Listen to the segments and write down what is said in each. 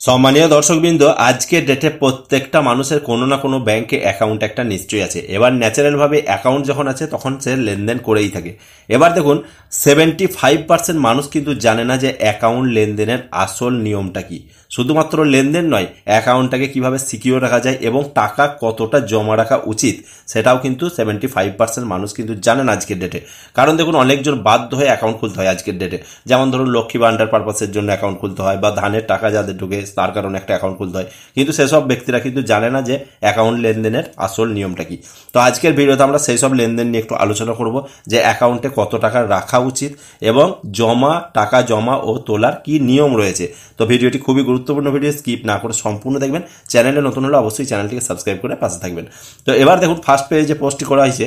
সম্মানীয় দর্শকবৃন্দ আজকের ডেটে প্রত্যেকটা মানুষের কোনো না কোনো ব্যাংকে অ্যাকাউন্ট একটা নিশ্চয়ই আছে। এবার ন্যাচারালভাবে অ্যাকাউন্ট যখন আছে, তখন সে লেনদেন করেই থাকে। এবার দেখুন সেভেন্টি ফাইভ পার্সেন্ট মানুষ কিন্তু জানে না যে অ্যাকাউন্ট লেনদেনের আসল নিয়মটা কি। শুধুমাত্র লেনদেন নয়, অ্যাকাউন্টটাকে কীভাবে সিকিউর রাখা যায় এবং টাকা কতটা জমা রাখা উচিত, সেটাও কিন্তু সেভেন্টি ফাইভ পার্সেন্ট মানুষ কিন্তু জানেন আজকের ডেটে কারণ দেখুন, অনেকজন বাধ্য হয়ে অ্যাকাউন্ট খুলতে হয় আজকের ডেটে যেমন ধরুন, লক্ষ্মী ভান্ডার পারপাসের জন্য অ্যাকাউন্ট খুলতে হয় বা ধানের টাকা যাদের ঢুকে, তার কারণে একটা অ্যাকাউন্ট খুলতে হয়। কিন্তু সেসব ব্যক্তিরা কিন্তু জানে না যে অ্যাকাউন্ট লেনদেনের আসল নিয়মটা কি। তো আজকের ভিডিওতে আমরা সেই সব লেনদেন নিয়ে একটু আলোচনা করব, যে অ্যাকাউন্টে কত টাকা রাখা উচিত এবং জমা, টাকা জমা ও তোলার কি নিয়ম রয়েছে। তো ভিডিওটি খুবই গুরুত্বপূর্ণ ভিডিও স্কিপ না করে সম্পূর্ণ দেখবেন। চ্যানেলে নতুন হলে অবশ্যই চ্যানেলটিকে সাবস্ক্রাইব করে পাশে থাকবেন। তো এবার দেখুন ফার্স্ট পেজে যে পোস্টটি করা হয়েছে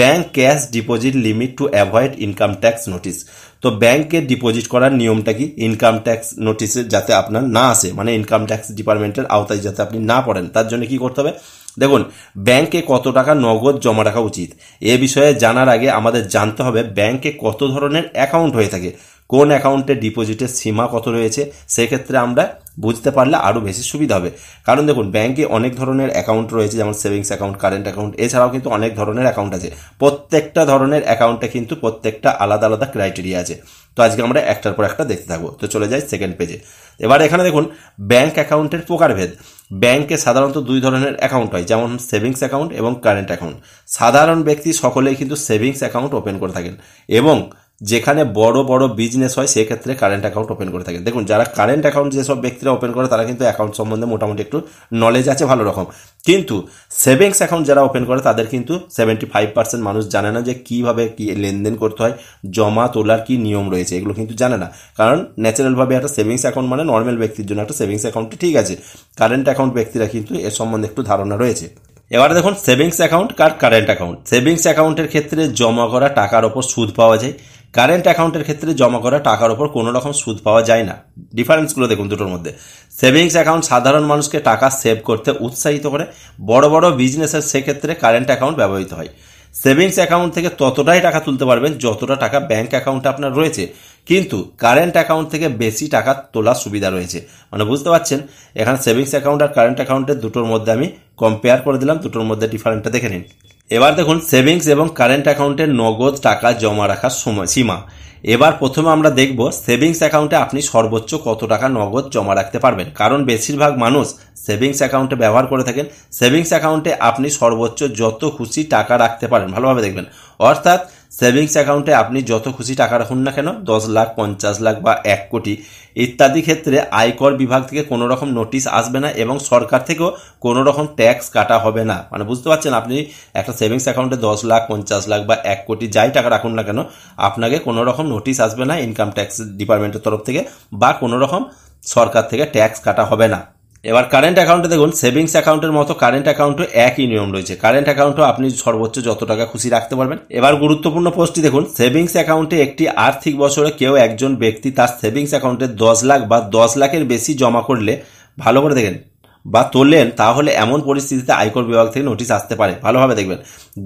bank cash deposit limit to avoid income tax notice তো ব্যাংকে ডিপোজিট করার নিয়মটা কি? ইনকাম ট্যাক্স নোটিসে যাতে আপনার না আসে মানে ইনকাম ট্যাক্স ডিপার্টমেন্টের আওতায় যাতে আপনি না পড়েন, তার জন্য কি করতে হবে? দেখুন ব্যাংকে কত টাকা নগদ জমা রাখা উচিত? এ বিষয়ে জানার আগে আমাদের জানতে হবে ব্যাংকে কত ধরনের অ্যাকাউন্ট হয়ে থাকে? কোন অ্যাকাউন্টে ডিপোজিটের সীমা কত রয়েছে, সেক্ষেত্রে আমরা বুঝতে পারলে আরও বেশি সুবিধা হবে। কারণ দেখুন, ব্যাংকে অনেক ধরনের অ্যাকাউন্ট রয়েছে, যেমন সেভিংস অ্যাকাউন্ট, কারেন্ট অ্যাকাউন্ট, এছাড়াও কিন্তু অনেক ধরনের অ্যাকাউন্ট আছে। প্রত্যেকটা ধরনের অ্যাকাউন্টে কিন্তু প্রত্যেকটা আলাদা আলাদা ক্রাইটেরিয়া আছে। তো আজকে আমরা একটার পর একটা দেখতে থাকব। তো চলে যাই সেকেন্ড পেজে এবার এখানে দেখুন, ব্যাংক অ্যাকাউন্টের প্রকারভেদ। ব্যাংকে সাধারণত দুই ধরনের অ্যাকাউন্ট হয়, যেমন সেভিংস অ্যাকাউন্ট এবং কারেন্ট অ্যাকাউন্ট। সাধারণ ব্যক্তি সকলেই কিন্তু সেভিংস অ্যাকাউন্ট ওপেন করে থাকেন এবং যেখানে বড় বড় বিজনেস হয়, সেক্ষেত্রে কারেন্ট অ্যাকাউন্ট ওপেন করে থাকেন দেখুন, যারা কারেন্ট অ্যাকাউন্ট যেসব ব্যক্তিরা ওপেন করে, তারা কিন্তু অ্যাকাউন্ট সম্বন্ধে মোটামুটি একটু নলেজ আছে, ভালো রকম। কিন্তু সেভিংস অ্যাকাউন্ট যারা ওপেন করে, তাদের কিন্তু সেভেন্টি ফাইভ পার্সেন্ট মানুষ জানে না যে কীভাবে কী লেনদেন করতে হয়, জমা তোলার কি নিয়ম রয়েছে, এগুলো কিন্তু জানে না। কারণ ন্যাচারালভাবে একটা সেভিংস অ্যাকাউন্ট মানে নর্মাল ব্যক্তির জন্য একটা সেভিংস অ্যাকাউন্টটি ঠিক আছে। কারেন্ট অ্যাকাউন্ট ব্যক্তিরা কিন্তু এর সম্বন্ধে একটু ধারণা রয়েছে। এবারে দেখুন সেভিংস অ্যাকাউন্ট কার কারেন্ট অ্যাকাউন্ট সেভিংস অ্যাকাউন্টের ক্ষেত্রে জমা করা টাকার ওপর সুদ পাওয়া যায়। কারেন্ট অ্যাকাউন্টের ক্ষেত্রে জমা করা টাকার ওপর কোনো রকম সুদ পাওয়া যায় না। ডিফারেন্সগুলো দেখুন দুটোর মধ্যে। সেভিংস অ্যাকাউন্ট সাধারণ মানুষকে টাকা সেভ করতে উৎসাহিত করে। বড় বড় বিজনেসের সেক্ষেত্রে কারেন্ট অ্যাকাউন্ট ব্যবহৃত হয়। সেভিংস অ্যাকাউন্ট থেকে ততটাই টাকা তুলতে পারবেন যতটা টাকা ব্যাংক অ্যাকাউন্টে আপনার রয়েছে। কিন্তু কারেন্ট অ্যাকাউন্ট থেকে বেশি টাকা তোলার সুবিধা রয়েছে। মানে বুঝতে পারছেন? এখানে সেভিংস অ্যাকাউন্ট আর কারেন্ট অ্যাকাউন্টের দুটোর মধ্যে আমি কম্পেয়ার করে দিলাম। দুটোর মধ্যে ডিফারেন্টটা দেখে নিন। এবার দেখুন সেভিংস এবং কারেন্ট অ্যাকাউন্টে নগদ টাকা জমা রাখার সময় সীমা। এবার প্রথমে আমরা দেখব সেভিংস অ্যাকাউন্টে আপনি সর্বোচ্চ কত টাকা নগদ জমা রাখতে পারবেন। কারণ বেশিরভাগ মানুষ সেভিংস অ্যাকাউন্টে ব্যবহার করে থাকেন। সেভিংস অ্যাকাউন্টে আপনি সর্বোচ্চ যত খুশি টাকা রাখতে পারেন, ভালোভাবে দেখবেন। অর্থাৎ সেভিংস অ্যাকাউন্টে আপনি যত খুশি টাকা রাখুন না কেন, দশ লাখ, পঞ্চাশ লাখ বা এক কোটি ইত্যাদি ক্ষেত্রে আয়কর বিভাগ থেকে কোনো রকম নোটিশ আসবে না এবং সরকার থেকেও কোনো রকম ট্যাক্স কাটা হবে না। মানে বুঝতে পারছেন আপনি? একটা সেভিংস অ্যাকাউন্টে দশ লাখ, পঞ্চাশ লাখ বা এক কোটি যাই টাকা রাখুন না কেন, আপনাকে কোনো রকম নোটিশ আসবে না ইনকাম ট্যাক্স ডিপার্টমেন্টের তরফ থেকে বা কোনো রকম সরকার থেকে ট্যাক্স কাটা হবে না। এবার কারেন্ট অ্যাকাউন্টে দেখুন সেভিংস অ্যাকাউন্টের মতো কারেন্ট অ্যাকাউন্টও একই নিয়ম রয়েছে। কারেন্ট অ্যাকাউন্টও আপনি সর্বোচ্চ যত টাকা খুশি রাখতে পারবেন। এবার গুরুত্বপূর্ণ পোস্টটি দেখুন সেভিংস অ্যাকাউন্টে একটি আর্থিক বছরে কেউ একজন ব্যক্তি তার সেভিংস অ্যাকাউন্টে দশ লাখ বা দশ লাখের বেশি জমা করলে, ভালো করে দেখেন বা তোলেন, তাহলে এমন পরিস্থিতিতে আয়কর বিভাগ থেকে নোটিশ আসতে পারে। ভালোভাবে দেখবেন।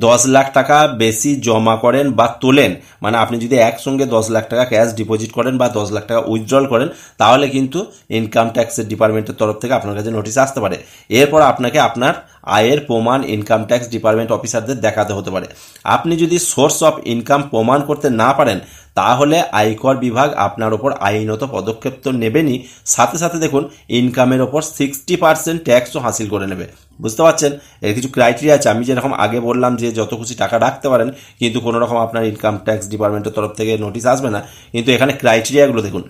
দশ লাখ টাকা বেশি জমা করেন বা তোলেন মানে আপনি যদি একসঙ্গে দশ লাখ টাকা ক্যাশ ডিপোজিট করেন বা দশ লাখ টাকা উইথড্রল করেন, তাহলে কিন্তু ইনকাম ট্যাক্সের ডিপার্টমেন্টের তরফ থেকে আপনার কাছে নোটিশ আসতে পারে। এরপর আপনাকে আপনার আয়ের প্রমাণ ইনকাম ট্যাক্স ডিপার্টমেন্ট অফিসারদের দেখাতে হতে পারে। আপনি যদি সোর্স অফ ইনকাম প্রমাণ করতে না পারেন তাহলে আয়কর বিভাগ আপনার ওপর আইনত পদক্ষেপ তো নেবেনই। সাথে সাথে দেখুন ইনকামের ওপর সিক্সটি পার্সেন্ট ট্যাক্সও হাসিল করে নেবে। বুঝতে পারছেন? এর কিছু ক্রাইটেরিয়া আছে। আমি যেরকম আগে বললাম যে যত খুশি টাকা রাখতে পারেন, কিন্তু কোনো রকম আপনার ইনকাম ট্যাক্স ডিপার্টমেন্টের তরফ থেকে নোটিশ আসবে না। কিন্তু এখানে ক্রাইটেরিয়াগুলো দেখুন।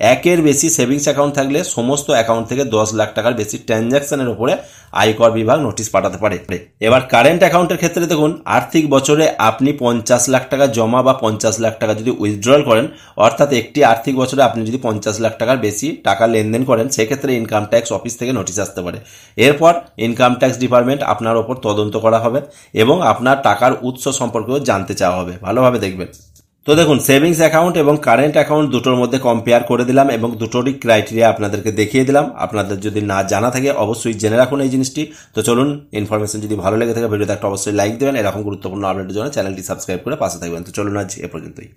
একের বেশি সেভিংস অ্যাকাউন্ট থাকলে সমস্ত অ্যাকাউন্ট থেকে দশ লাখ টাকার বেশি ট্রানজ্যাকশনের উপরে আয়কর বিভাগ নোটিশ পাঠাতে পারে। এবার কারেন্ট অ্যাকাউন্টের ক্ষেত্রে দেখুন, আর্থিক বছরে আপনি পঞ্চাশ লাখ টাকা জমা বা পঞ্চাশ লাখ টাকা যদি উইথড্রল করেন, অর্থাৎ একটি আর্থিক বছরে আপনি যদি পঞ্চাশ লাখ টাকার বেশি টাকা লেনদেন করেন, সেক্ষেত্রে ইনকাম ট্যাক্স অফিস থেকে নোটিশ আসতে পারে। এরপর ইনকাম ট্যাক্স ডিপার্টমেন্ট আপনার ওপর তদন্ত করা হবে এবং আপনার টাকার উৎস সম্পর্কেও জানতে চাওয়া হবে। ভালোভাবে দেখবেন। তো দেখুন সেভিংস অ্যাকাউন্ট এবং কারেন্ট অ্যাকাউন্ট দুটোর মধ্যে কম্পেয়ার করে দিলাম এবং দুটোরই ক্রাইটেরিয়া আপনাদেরকে দেখিয়ে দিলাম। আপনাদের যদি না জানা থাকে, অবশ্যই জেনে রাখুন এই জিনিসটি। তো চলুন ইনফরমেশন যদি ভালো লেগে থাকে, ভিডিওতে একটা অবশ্যই লাইক দেবেন। এরকম গুরুত্বপূর্ণ আপডেটের জন্য চ্যানেলটি সাবস্ক্রাইব করে পাশে থাকবেন। তো চলুন আজ এ পর্যন্তই।